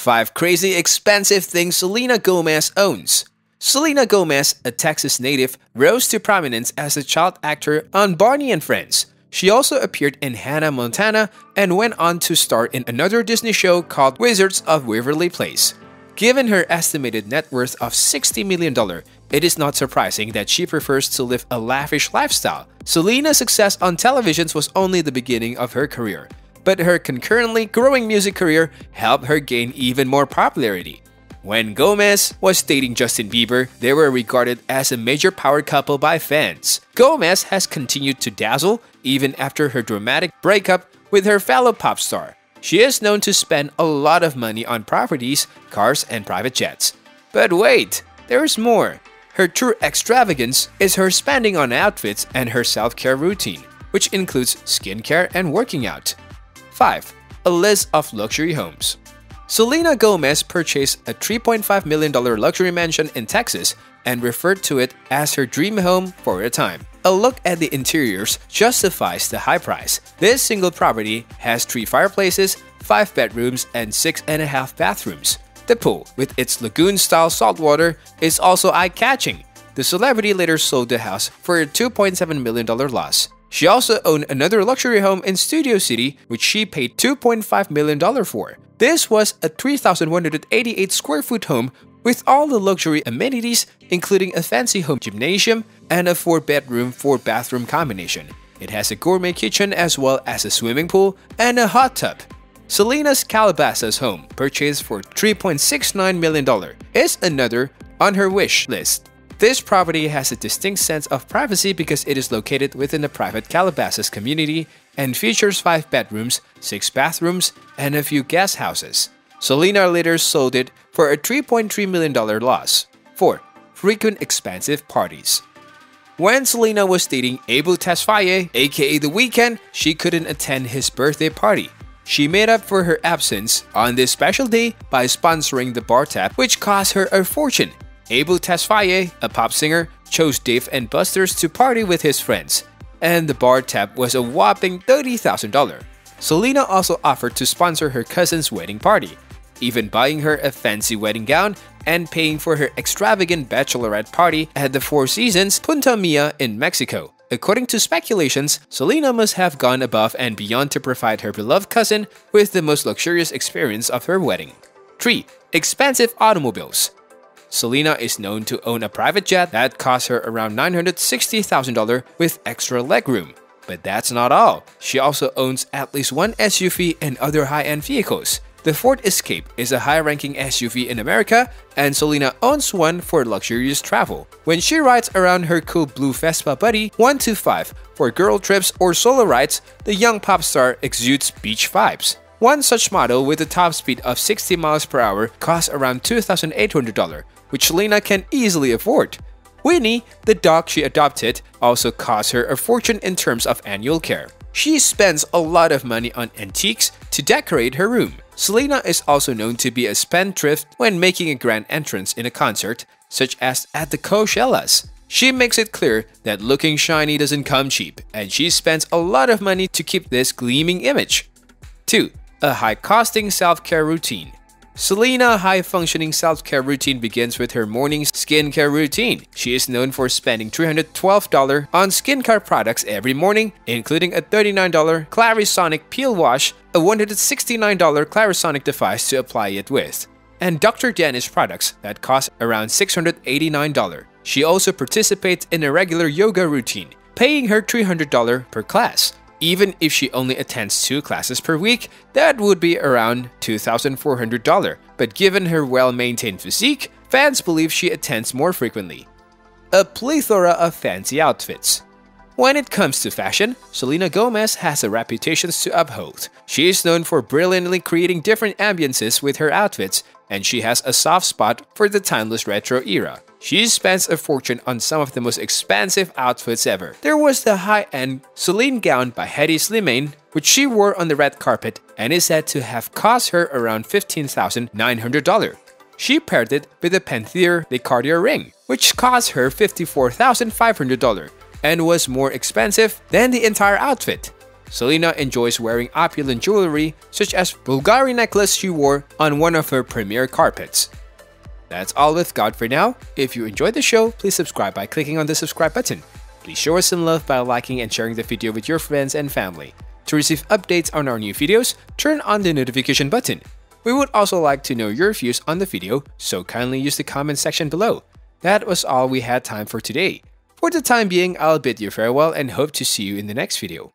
5 Crazy Expensive Things Selena Gomez Owns Selena Gomez, a Texas native, rose to prominence as a child actor on Barney and Friends. She also appeared in Hannah Montana and went on to star in another Disney show called Wizards of Waverly Place. Given her estimated net worth of $60 million, it is not surprising that she prefers to live a lavish lifestyle. Selena's success on televisions was only the beginning of her career but her concurrently growing music career helped her gain even more popularity. When Gomez was dating Justin Bieber, they were regarded as a major power couple by fans. Gomez has continued to dazzle even after her dramatic breakup with her fellow pop star. She is known to spend a lot of money on properties, cars, and private jets. But wait, there's more. Her true extravagance is her spending on outfits and her self care routine, which includes skincare and working out. 5. A list of luxury homes. Selena Gomez purchased a $3.5 million luxury mansion in Texas and referred to it as her dream home for a time. A look at the interiors justifies the high price. This single property has three fireplaces, five bedrooms, and six and a half bathrooms. The pool, with its lagoon-style saltwater, is also eye-catching. The celebrity later sold the house for a $2.7 million loss. She also owned another luxury home in Studio City, which she paid $2.5 million for. This was a 3,188 square foot home with all the luxury amenities, including a fancy home gymnasium and a 4 bedroom, 4 bathroom combination. It has a gourmet kitchen as well as a swimming pool and a hot tub. Selena's Calabasas home, purchased for $3.69 million, is another on her wish list. This property has a distinct sense of privacy because it is located within the private Calabasas community and features 5 bedrooms, 6 bathrooms, and a few guest houses. Selena later sold it for a $3.3 million loss. 4. Frequent expensive parties. When Selena was dating Abel Tesfaye, aka The Weeknd, she couldn't attend his birthday party. She made up for her absence on this special day by sponsoring the bar tab, which cost her a fortune. Abel Tesfaye, a pop singer, chose Dave and Buster's to party with his friends, and the bar tab was a whopping $30,000. Selena also offered to sponsor her cousin's wedding party, even buying her a fancy wedding gown and paying for her extravagant bachelorette party at the Four Seasons Punta Mita in Mexico. According to speculations, Selena must have gone above and beyond to provide her beloved cousin with the most luxurious experience of her wedding. 3. Expensive automobiles Selena is known to own a private jet that costs her around $960,000 with extra legroom. But that's not all. She also owns at least one SUV and other high-end vehicles. The Ford Escape is a high-ranking SUV in America, and Selena owns one for luxurious travel. When she rides around her cool blue Vespa Buddy 125 for girl trips or solo rides, the young pop star exudes beach vibes. One such model with a top speed of 60 miles per hour costs around $2,800, which Selena can easily afford. Winnie, the dog she adopted, also costs her a fortune in terms of annual care. She spends a lot of money on antiques to decorate her room. Selena is also known to be a spendthrift when making a grand entrance in a concert, such as at the Coachellas. She makes it clear that looking shiny doesn't come cheap, and she spends a lot of money to keep this gleaming image. 2. A high-costing self-care routine Selena high-functioning self-care routine begins with her morning skincare routine. She is known for spending $312 on skincare products every morning, including a $39 Clarisonic peel wash, a $169 Clarisonic device to apply it with, and Dr. Dennis products that cost around $689. She also participates in a regular yoga routine, paying her $300 per class. Even if she only attends two classes per week, that would be around $2,400. But given her well-maintained physique, fans believe she attends more frequently. A plethora of fancy outfits. When it comes to fashion, Selena Gomez has a reputation to uphold. She is known for brilliantly creating different ambiances with her outfits, and she has a soft spot for the timeless retro era. She spends a fortune on some of the most expensive outfits ever. There was the high-end Celine gown by Hedi Slimane, which she wore on the red carpet and is said to have cost her around $15,900. She paired it with a Panther de Cartier ring, which cost her $54,500 and was more expensive than the entire outfit. Selena enjoys wearing opulent jewelry such as Bulgari necklace she wore on one of her premiere carpets. That's all we've got for now. If you enjoyed the show, please subscribe by clicking on the subscribe button. Please show us some love by liking and sharing the video with your friends and family. To receive updates on our new videos, turn on the notification button. We would also like to know your views on the video, so kindly use the comment section below. That was all we had time for today. For the time being, I'll bid you farewell and hope to see you in the next video.